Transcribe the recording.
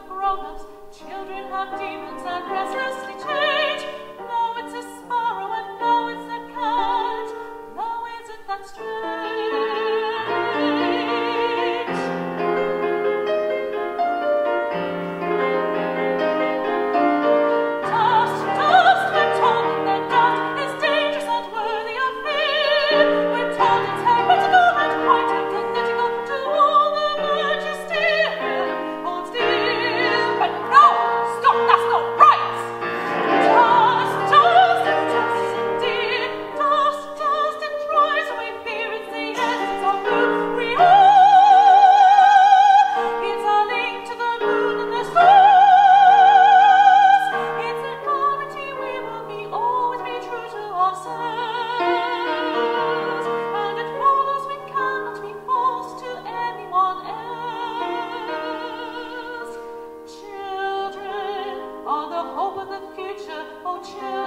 grown-ups. Children have demons and restlessly change. No, it's a sparrow, church.